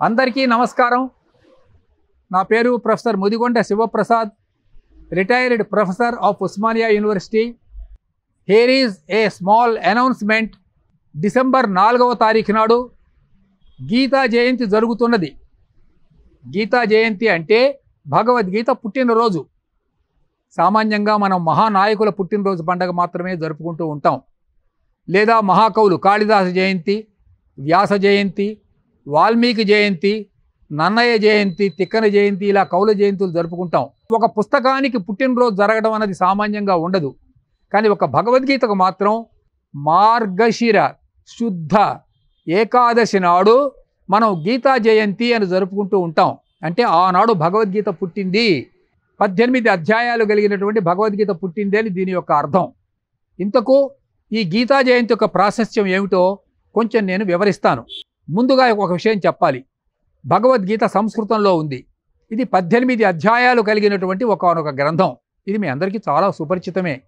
అందరికీ నమస్కారం. నా పేరు professor Mudigonda Sivaprasad retired professor of Osmania university. Here is a small announcement December నాలుగవ తారీఖు నాడు గీతా జయంతి జరుగుతున్నది. గీతా జయంతి అంటే భగవద్గీత పుట్టినరోజు. సామాన్యంగా మనం మహానాయకుల పుట్టినరోజు పండగ మాత్రమే జరుపుకుంటూ ఉంటాం. లేదా మహాకవులు కాళిదాస జయంతి వ్యాస జయంతి వాల్మీకి జయంతి నన్నయ్య జయంతి తిక్కన జయంతి ఇలా కౌల జయంతులు జరుపుకుంటాం. ఒక పుస్తకానికి పుట్టినరోజు జరగడం అనేది సామాన్యంగా ఉండదు. కానీ ఒక భగవద్గీతకు మాత్రం మార్గశిర శుద్ధ ఏకాదశి నాడు మనం గీతా జయంతి అని జరుపుకుంటూ ఉంటాం. అంటే ఆనాడు భగవద్గీత పుట్టింది. పద్దెనిమిది అధ్యాయాలు కలిగినటువంటి భగవద్గీత పుట్టింది అని దీని యొక్క అర్థం. ఇంతకు ఈ గీతా జయంతి యొక్క ప్రాశస్త్యం ఏమిటో కొంచెం నేను వివరిస్తాను. ముందుగా ఒక విషయం చెప్పాలి. భగవద్గీత సంస్కృతంలో ఉంది. ఇది పద్దెనిమిది అధ్యాయాలు కలిగినటువంటి ఒకనొక గ్రంథం. ఇది మీ అందరికీ చాలా సుపరిచితమే.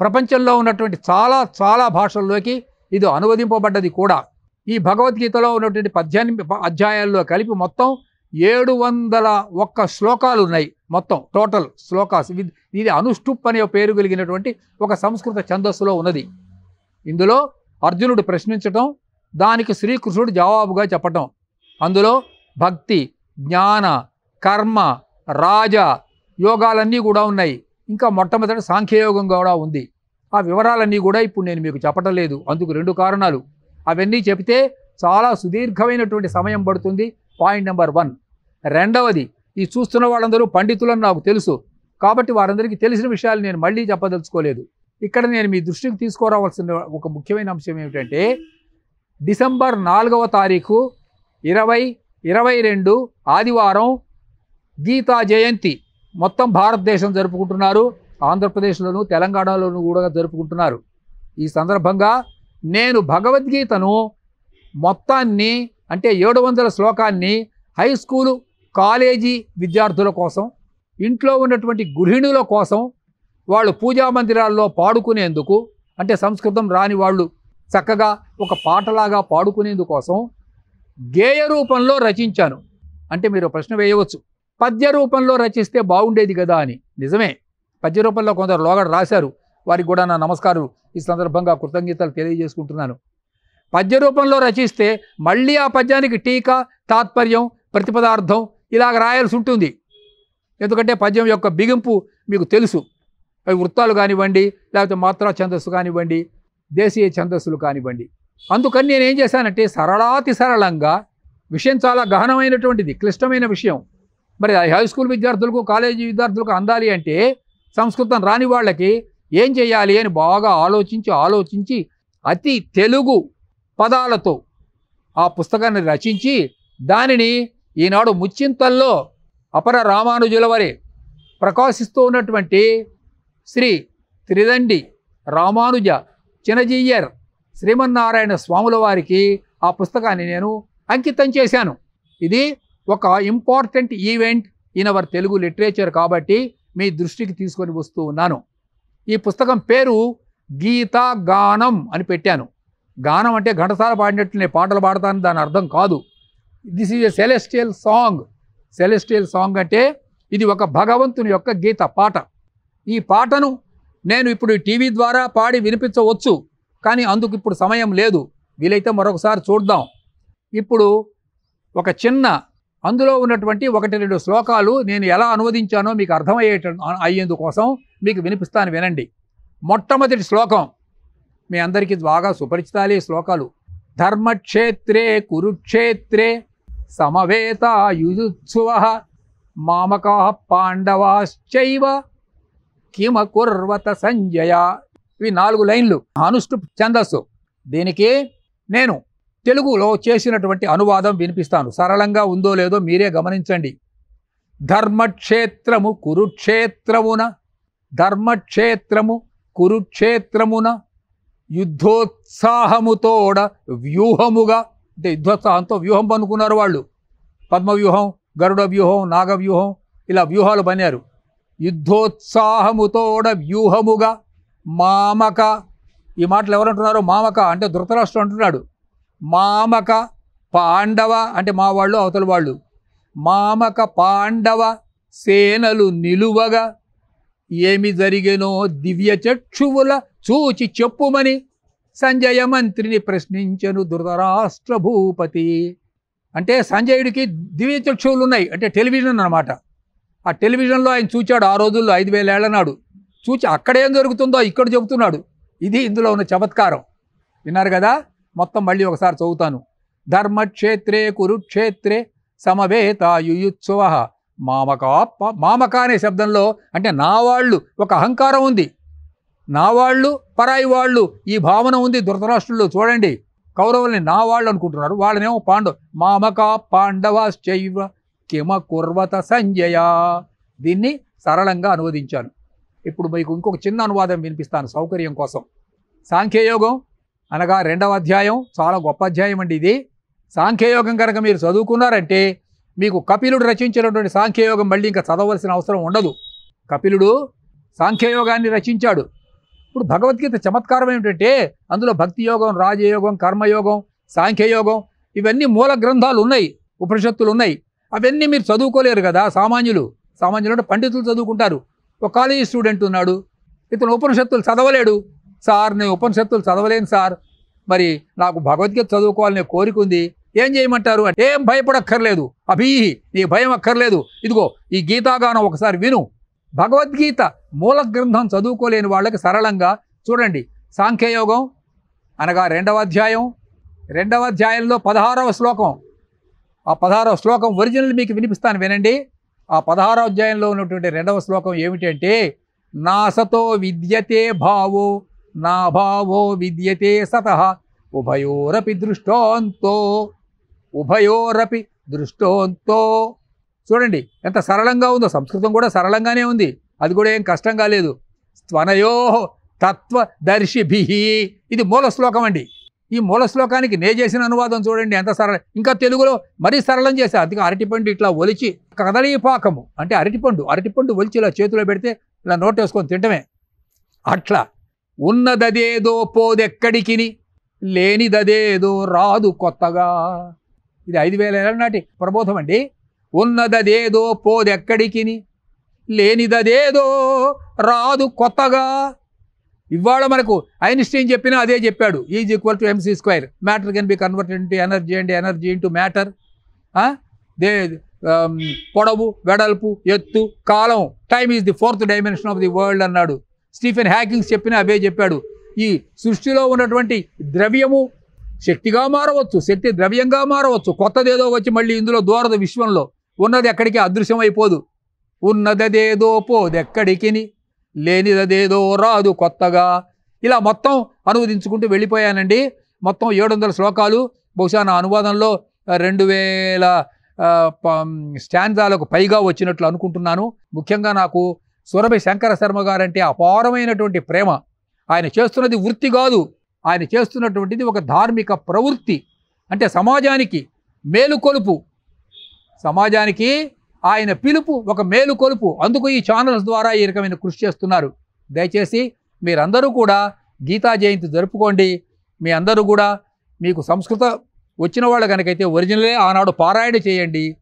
ప్రపంచంలో ఉన్నటువంటి చాలా చాలా భాషల్లోకి ఇది అనువదింపబడ్డది కూడా. ఈ భగవద్గీతలో ఉన్నటువంటి పద్దెనిమిది అధ్యాయాల్లో కలిపి మొత్తం ఏడు వందల ఒక్క శ్లోకాలు ఉన్నాయి మొత్తం. టోటల్ శ్లోకాస్. ఇది ఇది అనుష్టుప్ అనే పేరు కలిగినటువంటి ఒక సంస్కృత ఛందస్సులో ఉన్నది. ఇందులో అర్జునుడు ప్రశ్నించటం దానికి శ్రీకృష్ణుడు జవాబుగా చెప్పటం. అందులో భక్తి జ్ఞాన కర్మ రాజ యోగాలన్నీ కూడా ఉన్నాయి. ఇంకా మొట్టమొదటి సాంఖ్యయోగం కూడా ఉంది. ఆ వివరాలన్నీ కూడా ఇప్పుడు నేను మీకు చెప్పటం లేదు. అందుకు రెండు కారణాలు. అవన్నీ చెబితే చాలా సుదీర్ఘమైనటువంటి సమయం పడుతుంది. Point number one. రెండవది ఈ చూస్తున్న వాళ్ళందరూ పండితులని నాకు తెలుసు. కాబట్టి వారందరికీ తెలిసిన విషయాలు నేను మళ్ళీ చెప్పదలుచుకోలేదు. ఇక్కడ నేను మీ దృష్టికి తీసుకురావాల్సిన ఒక ముఖ్యమైన అంశం ఏమిటంటే డిసెంబర్ నాలుగవ తారీఖు ఇరవై ఇరవై రెండు ఆదివారం గీతా జయంతి. మొత్తం భారతదేశం జరుపుకుంటున్నారు. ఆంధ్రప్రదేశ్లోను తెలంగాణలోను కూడా జరుపుకుంటున్నారు. ఈ సందర్భంగా నేను భగవద్గీతను మొత్తాన్ని అంటే ఏడు వందల శ్లోకాన్ని హై స్కూలు కాలేజీ విద్యార్థుల కోసం ఇంట్లో ఉన్నటువంటి గృహిణుల కోసం వాళ్ళు పూజా మందిరాల్లో పాడుకునేందుకు అంటే సంస్కృతం రాని వాళ్ళు చక్కగా ఒక పాటలాగా పాడుకునేందుకోసం గేయ రూపంలో రచించాను. అంటే మీరు ప్రశ్న వేయవచ్చు. పద్య రూపంలో రచిస్తే బాగుండేది కదా అని. నిజమే. పద్య రూపంలో కొందరు లోగడ రాశారు. వారికి కూడా నా నమస్కారం. ఈ సందర్భంగా కృతజ్ఞతలు తెలియజేసుకుంటున్నాను. పద్య రూపంలో రచిస్తే మళ్ళీ ఆ పద్యానికి టీకా తాత్పర్యం ప్రతిపదార్థం ఇలాగ రాయాల్సి ఉంటుంది. ఎందుకంటే పద్యం యొక్క బిగింపు మీకు తెలుసు. అవి వృత్తాలు కానివ్వండి లేకపోతే మాత్రా ఛందస్సు కానివ్వండి దేశీయ ఛందస్సులు కానివ్వండి. అందుకని నేనేం చేశానంటే సరళాతి సరళంగా విషయం చాలా గహనమైనటువంటిది క్లిష్టమైన విషయం. మరి హై స్కూల్ విద్యార్థులకు కాలేజీ విద్యార్థులకు అందాలి అంటే సంస్కృతం రాని వాళ్ళకి ఏం చేయాలి అని బాగా ఆలోచించి ఆలోచించి అతి తెలుగు పదాలతో ఆ పుస్తకాన్ని రచించి దానిని ఈనాడు ముచ్చింతల్లో అపర రామానుజుల వరే ప్రకాశిస్తూ ఉన్నటువంటి శ్రీ త్రిదండి రామానుజ చినజీయర్ శ్రీమన్నారాయణ స్వాముల వారికి ఆ పుస్తకాన్ని నేను అంకితం చేశాను. ఇది ఒక important event in our Telugu literature కాబట్టి మీ దృష్టికి తీసుకొని వస్తూ ఉన్నాను. ఈ పుస్తకం పేరు గీతా గానం అని పెట్టాను. గానం అంటే ఘంటసాల పాడినట్లు నేను పాటలు పాడతాను దాని అర్థం కాదు. This is a celestial song celestial song అంటే ఇది ఒక భగవంతుని యొక్క గీత పాట. ఈ పాటను నేను ఇప్పుడు టీవీ ద్వారా పాడి వినిపించవచ్చు. కానీ అందుకు ఇప్పుడు సమయం లేదు. వీలైతే మరొకసారి చూద్దాం. ఇప్పుడు ఒక చిన్న అందులో ఉన్నటువంటి ఒకటి రెండు శ్లోకాలు నేను ఎలా అనువదించానో మీకు అర్థమయ్యేట అయ్యేందుకోసం మీకు వినిపిస్తాను వినండి. మొట్టమొదటి శ్లోకం. మీ అందరికీ బాగా సుపరిచితాలే శ్లోకాలు. ధర్మక్షేత్రే కురుక్షేత్రే సమవేత యుజుత్సువ మామకా పాండవాశ్చైవ కిమ కుర్వత సంజయ. ఇవి నాలుగు లైన్లు. అనుష్టు ఛందస్సు. దీనికి నేను తెలుగులో చేసినటువంటి అనువాదం వినిపిస్తాను. సరళంగా ఉందో లేదో మీరే గమనించండి. ధర్మక్షేత్రము కురుక్షేత్రమున ధర్మక్షేత్రము కురుక్షేత్రమున యుద్ధోత్సాహముతోడ వ్యూహముగా అంటే యుద్ధోత్సాహంతో వ్యూహం పనుకున్నారు వాళ్ళు. పద్మవ్యూహం గరుడ వ్యూహం నాగవ్యూహం ఇలా వ్యూహాలు పన్నారు యుద్ధోత్సాహముతోడ వ్యూహముగా మామక. ఈ మాటలు ఎవరంటున్నారు? మామక అంటే ధృతరాష్ట్రం అంటున్నాడు. మామక పాండవ అంటే మా వాళ్ళు అవతల వాళ్ళు. మామక పాండవ సేనలు నిలువగా ఏమి జరిగేనో దివ్య చక్షువుల చూచి చెప్పుమని సంజయ మంత్రిని ప్రశ్నించను ధృతరాష్ట్ర భూపతి. అంటే సంజయుడికి దివ్య చక్షువులు ఉన్నాయి అంటే టెలివిజన్ అన్నమాట. ఆ టెలివిజన్లో ఆయన చూచాడు ఆ రోజుల్లో ఐదు వేల ఏళ్ళనాడు చూచి అక్కడేం జరుగుతుందో ఇక్కడ చెబుతున్నాడు. ఇది ఇందులో ఉన్న చమత్కారం. విన్నారు కదా? మొత్తం మళ్ళీ ఒకసారి చదువుతాను. ధర్మక్షేత్రే కురుక్షేత్రే సమవేతాయుత్సవ మామక ప- మామక అనే శబ్దంలో అంటే నా వాళ్ళు ఒక అహంకారం ఉంది. నా వాళ్ళు పరాయి వాళ్ళు ఈ భావన ఉంది ధృతరాష్ట్రుల్లో చూడండి. కౌరవుల్ని నా వాళ్ళు అనుకుంటున్నారు. వాళ్ళనేమో పాండవ మామక పాండవాశ్చైవ కిమ కుర్వత సంజయ. దీన్ని సరళంగా అనువదించాను. ఇప్పుడు మీకు ఇంకొక చిన్న అనువాదం వినిపిస్తాను సౌకర్యం కోసం. సాంఖ్యయోగం అనగా రెండవ అధ్యాయం చాలా గొప్ప అధ్యాయం అండి ఇది. సాంఖ్యయోగం కనుక మీరు చదువుకున్నారంటే మీకు కపిలుడు రచించినటువంటి సాంఖ్యయోగం మళ్ళీ ఇంకా చదవలసిన అవసరం ఉండదు. కపిలుడు సాంఖ్యయోగాన్ని రచించాడు. ఇప్పుడు భగవద్గీత చమత్కారం ఏమిటంటే అందులో భక్తి యోగం రాజయోగం కర్మయోగం సాంఖ్యయోగం ఇవన్నీ మూల గ్రంథాలు ఉన్నాయి ఉపనిషత్తులు ఉన్నాయి. అవన్నీ మీరు చదువుకోలేరు కదా సామాన్యులు. సామాన్యులు అంటే పండితులు చదువుకుంటారు. ఒక కాలేజీ స్టూడెంట్ ఉన్నాడు. ఇతను ఉపనిషత్తులు చదవలేడు. సార్ నేను ఉపనిషత్తులు చదవలేను సార్. మరి నాకు భగవద్గీత చదువుకోవాలనే కోరిక ఉంది. ఏం చేయమంటారు అంటే ఏం భయపడక్కర్లేదు. అభీహి నీ భయం అక్కర్లేదు. ఇదిగో ఈ గీతాగానం ఒకసారి విను. భగవద్గీత మూల గ్రంథం చదువుకోలేని వాళ్ళకి సరళంగా చూడండి. సాంఖ్యయోగం అనగా రెండవ అధ్యాయం రెండవ అధ్యాయంలో పదహారవ శ్లోకం. ఆ పదహారవ శ్లోకం ఒరిజినల్ మీకు వినిపిస్తాను వినండి. ఆ పదహారో అధ్యాయంలో ఉన్నటువంటి రెండవ శ్లోకం ఏమిటంటే నాసతో విద్యతే భావో నా భావో విద్యతే సత ఉభయోరపి దృష్టోంతో ఉభయోరపి దృష్టోంతో. చూడండి ఎంత సరళంగా ఉందో సంస్కృతం కూడా సరళంగానే ఉంది. అది కూడా ఏం కష్టం కాలేదు త్వనయో తత్వదర్శిభి. ఇది మూల శ్లోకం అండి. ఈ మూల శ్లోకానికి నే చేసిన అనువాదం చూడండి ఎంత సరళ ఇంకా తెలుగులో మరీ సరళం చేశా. అందుకే అరటిపండు ఇట్లా ఒలిచి కదలీపాకము అంటే అరటిపండు అరటిపండు ఒలిచి ఇలా చేతిలో పెడితే ఇలా నోటేసుకొని తింటమే. అట్లా. ఉన్నదదేదో పోదెక్కడికిని లేనిదదేదో రాదు కొత్తగా. ఇది ఐదు వేల ఏళ్ళ నాటి ప్రబోధం అండి. ఉన్నదదేదో పోదెక్కడికిని లేనిదదేదో రాదు కొత్తగా. ఇవాళ మనకు ఐన్స్టీన్ చెప్పినా అదే చెప్పాడు. Is equal to MC square matter can be converted into energy and energy into matter they um, పొడవు వెడల్పు ఎత్తు కాలం. Time is the fourth dimension of the world అన్నాడు. స్టీఫెన్ హ్యాకింగ్స్ చెప్పినా అవే చెప్పాడు. ఈ సృష్టిలో ఉన్నటువంటి ద్రవ్యము శక్తిగా మారవచ్చు శక్తి ద్రవ్యంగా మారవచ్చు. కొత్తదేదో వచ్చి మళ్ళీ ఇందులో దూరదు విశ్వంలో. ఉన్నది ఎక్కడికి? అదృశ్యం అయిపోదు ఉన్నదదేదో పోదెక్కడికిని లేనిదదేదో రాదు కొత్తగా. ఇలా మొత్తం అనువదించుకుంటూ వెళ్ళిపోయానండి. మొత్తం ఏడు వందల శ్లోకాలు. బహుశా నా అనువాదంలో రెండు వేల స్టాంజాలకు పైగా వచ్చినట్లు అనుకుంటున్నాను. ముఖ్యంగా నాకు సురభి శంకర శర్మ గారంటే అపారమైనటువంటి ప్రేమ. ఆయన చేస్తున్నది వృత్తి కాదు. ఆయన చేస్తున్నటువంటిది ఒక ధార్మిక ప్రవృత్తి. అంటే సమాజానికి మేలుకొలుపు. సమాజానికి ఆయన పిలుపు ఒక మేలుకొలుపు అందుకు ఈ ఛానల్స్ ద్వారా ఈ రకమైన కృషి చేస్తున్నారు. దయచేసి మీరందరూ కూడా గీతా జయంతి జరుపుకోండి. మీ అందరూ కూడా మీకు సంస్కృత వచ్చిన వాళ్ళు కనుకైతే ఒరిజినలే ఆనాడు పారాయణ చేయండి.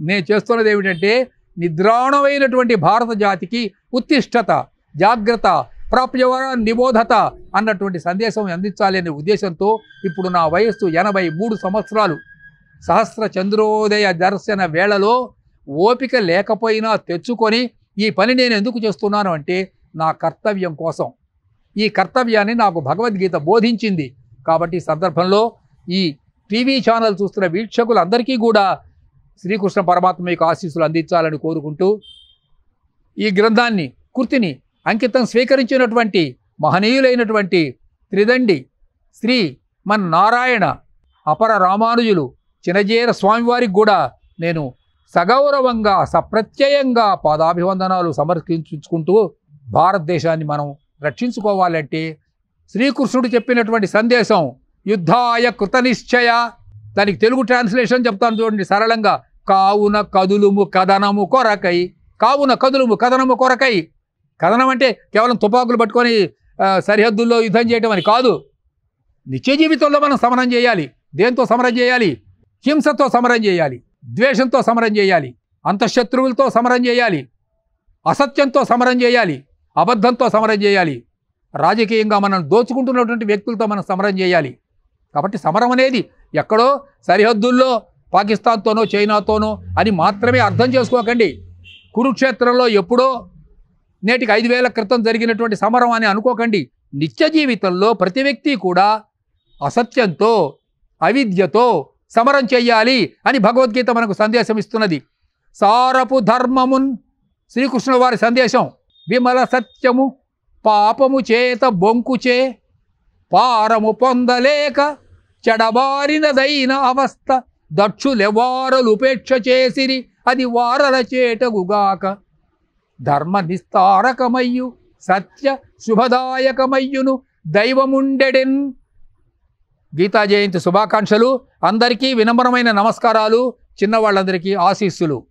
నేను చేస్తున్నది ఏమిటంటే నిద్రాణమైనటువంటి భారత జాతికి ఉత్తిష్టత జాగ్రత్త ప్రాప్యవర నిబోధత అన్నటువంటి సందేశం అందించాలి అనే ఉద్దేశంతో ఇప్పుడు నా వయస్సు ఎనభై మూడు సంవత్సరాలు. సహస్ర చంద్రోదయ దర్శన వేళలో ఓపిక లేకపోయినా తెచ్చుకొని ఈ పని నేను ఎందుకు చేస్తున్నాను అంటే నా కర్తవ్యం కోసం. ఈ కర్తవ్యాన్ని నాకు భగవద్గీత బోధించింది. కాబట్టి సందర్భంలో ఈ టీవీ ఛానల్ చూస్తున్న వీక్షకులందరికీ కూడా శ్రీకృష్ణ పరమాత్మ యొక్క ఆశీస్సులు అందించాలని కోరుకుంటూ ఈ గ్రంథాన్ని కృతిని అంకితం స్వీకరించినటువంటి మహనీయులైనటువంటి త్రిదండి శ్రీ మన్ నారాయణ అపర రామానుజులు చినజీర స్వామివారికి కూడా నేను సగౌరవంగా సప్రత్యయంగా పాదాభివందనాలు సమర్పించుకుంటూ భారతదేశాన్ని మనం రక్షించుకోవాలంటే శ్రీకృష్ణుడు చెప్పినటువంటి సందేశం యుద్ధాయ కృతనిశ్చయ దానికి తెలుగు ట్రాన్స్లేషన్ చెప్తాను చూడండి సరళంగా. కావున కదులుము కథనము కొరకై కావున కదులుము కథనము కొరకై. కథనం అంటే కేవలం తుపాకులు పట్టుకొని సరిహద్దుల్లో యుద్ధం చేయటం అని కాదు. నిత్య జీవితంలో మనం సమరం చేయాలి. దేంతో సమరం చేయాలి? హింసతో సమరం చేయాలి. ద్వేషంతో సమరం చేయాలి అంతఃశత్రువులతో సమరం చేయాలి అసత్యంతో సమరం చేయాలి అబద్ధంతో సమరం చేయాలి రాజకీయంగా మనం దోచుకుంటున్నటువంటి వ్యక్తులతో మనం సమరం చేయాలి. కాబట్టి సమరం అనేది ఎక్కడో సరిహద్దుల్లో పాకిస్తాన్తోనో చైనాతోనో అని మాత్రమే అర్థం చేసుకోకండి. కురుక్షేత్రంలో ఎప్పుడో నేటికి ఐదు వేల క్రితం జరిగినటువంటి సమరం అని అనుకోకండి. నిత్య జీవితంలో ప్రతి వ్యక్తి కూడా అసత్యంతో అవిద్యతో సమరం చెయ్యాలి అని భగవద్గీత మనకు సందేశం ఇస్తున్నది. సారపు ధర్మమున్ శ్రీకృష్ణుల వారి సందేశం. విమల సత్యము పాపము చేత బొంకుచే పారము పొందలేక చెడబారినదైన అవస్థ దక్షులెవారలు ఉపేక్ష చేసిరి అది వారల చేటగుగాక. ధర్మ నిస్తారకమయ్యు సత్య శుభదాయకమయ్యును దైవముండెడెన్. గీతా జయంతి శుభాకాంక్షలు. అందరికీ వినమ్రమైన నమస్కారాలు చిన్నవాళ్ళందరికీ ఆశీస్సులు.